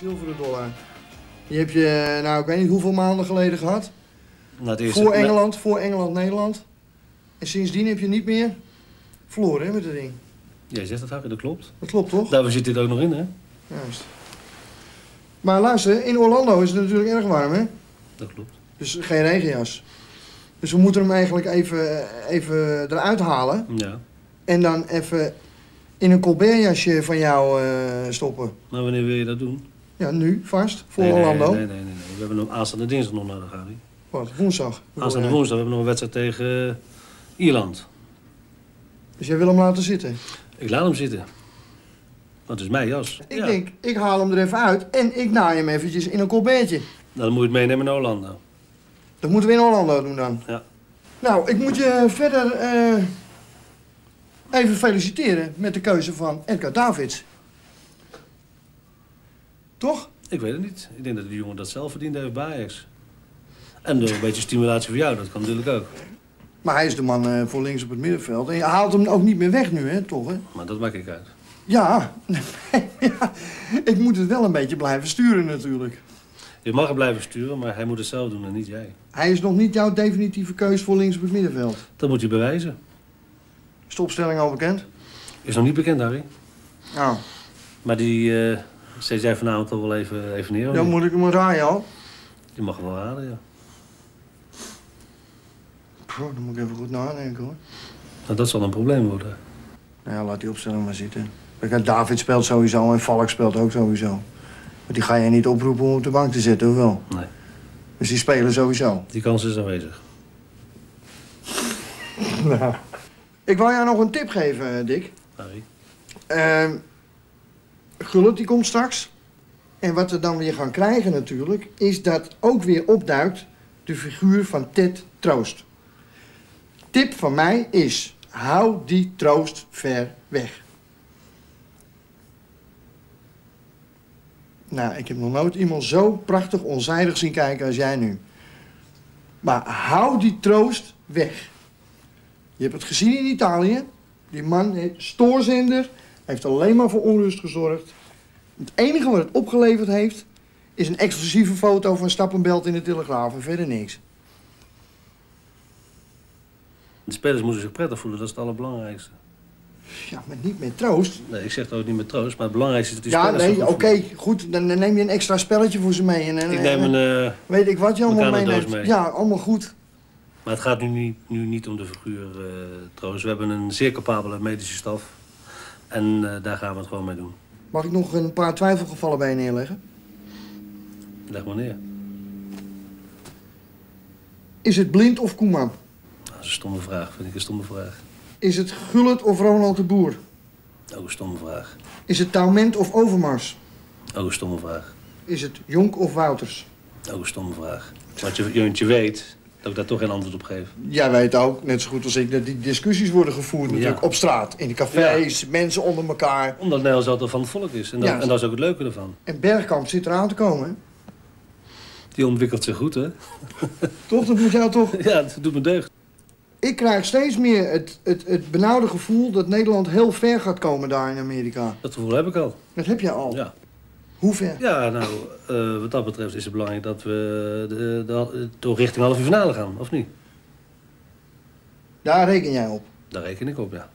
Zilveren dollar. Die heb je, nou, ik weet niet hoeveel maanden geleden gehad. Nou, het eerste- Voor Engeland, voor Engeland-Nederland. En sindsdien heb je niet meer verloren, hè, met dat ding. Jij zegt dat, Harry, dat klopt. Dat klopt, toch? Daarvoor zit dit ook nog in, hè? Juist. Maar luister, in Orlando is het natuurlijk erg warm, hè? Dat klopt. Dus geen regenjas. Dus we moeten hem eigenlijk even, even eruit halen. Ja. En dan even in een Colbertjasje van jou eh, stoppen. Maar wanneer wil je dat doen? Ja, nu, vast, voor nee, Orlando. Nee, nee, nee, nee. We hebben nog aanstaande dinsdag nog nodig, Harry. Wat, woensdag? Aanstaande woensdag hebben we nog een wedstrijd tegen eh, Ierland. Dus jij wil hem laten zitten? Ik laat hem zitten. Want het is mijn jas. Ik Ja. denk, ik haal hem er even uit en ik naai hem eventjes in een Colbertje. Nou, dan moet je het meenemen naar Orlando. Dat moeten we in Orlando doen dan. Ja. Nou, ik moet je verder eh, even feliciteren met de keuze van Edgar Davids. Toch? Ik weet het niet. Ik denk dat die jongen dat zelf verdiend heeft bij Ajax. En door een beetje stimulatie voor jou, dat kan natuurlijk ook. Maar hij is de man eh, voor links op het middenveld. En je haalt hem ook niet meer weg nu, hè, toch? Hè? Maar dat maak ik uit. Ja. ja, ik moet het wel een beetje blijven sturen natuurlijk. Je mag hem blijven sturen, maar hij moet het zelf doen en niet jij. Hij is nog niet jouw definitieve keus voor links op het middenveld. Dat moet je bewijzen. Is de opstelling al bekend? Is nog niet bekend, Harry. Nou, Maar die eh zet jij vanavond al wel even, even neer. dan niet? moet ik hem raaien al. Je mag hem wel halen, ja. Dan moet ik even goed nadenken hoor. Nou, dat zal een probleem worden. Nou ja, laat die opstelling maar zitten. Kijk, David speelt sowieso en Valk speelt ook sowieso. Maar die ga je niet oproepen om op de bank te zetten, of wel? Nee, Dus die spelen sowieso. die kans is aanwezig. Ik wil jou nog een tip geven, eh, Dick. Harry. Ehm Gullit die komt straks. En wat we dan weer gaan krijgen natuurlijk... is dat ook weer opduikt de figuur van Ted Troost. Tip van mij is... hou die Troost ver weg. Nou, ik heb nog nooit iemand zo prachtig onzijdig zien kijken als jij nu. Maar hou die Troost weg. Je hebt het gezien in Italië. Die man stoorzender, heeft alleen maar voor onrust gezorgd. Het enige wat het opgeleverd heeft, is een exclusieve foto van Stappenbelt in de Telegraaf en verder niks. De spelers moeten zich prettig voelen, dat is het allerbelangrijkste. Ja, maar niet met troost. Nee, ik zeg het ook niet met troost, maar het belangrijkste is dat die Ja, spelers zich nee, oké, goed. Dan dan neem je een extra spelletje voor ze mee. En, en, Ik neem en- een... eh, weet ik wat je allemaal meeneemt. mee. Ja, allemaal goed. maar het gaat nu niet, nu niet om de figuur eh troost. We hebben een zeer capabele medische staf. En eh, daar gaan we het gewoon mee doen. Mag ik nog een paar twijfelgevallen bij je neerleggen? Leg maar neer. Is het Blind of Koeman? Dat is een stomme vraag, vind ik een stomme vraag. Is het Gullit of Ronald de Boer? Ook een stomme vraag. Is het Taument of Overmars? Ook een stomme vraag. Is het Jonk of Wouters? Ook een stomme vraag. Want je, je weet dat ik daar toch geen antwoord op geef. Jij weet ook, net zo goed als ik, dat die discussies worden gevoerd natuurlijk Ja. op straat. In de cafés, mensen onder elkaar. Omdat Nederland altijd van het volk is. En dat, Ja. en dat is ook het leuke ervan. En Bergkamp zit eraan te komen. hè? Die ontwikkelt zich goed, hè? Toch? Dat moet jou toch... Ja, dat doet me deugd. Ik krijg steeds meer het, het, het benauwde gevoel dat Nederland heel ver gaat komen daar in Amerika. Dat gevoel heb ik al. Dat heb je al. Ja, Hoe ver? ja nou, eh, wat dat betreft is het belangrijk dat we de, de, toch richting halve finale gaan, of niet? Daar reken jij op. Daar reken ik op, ja.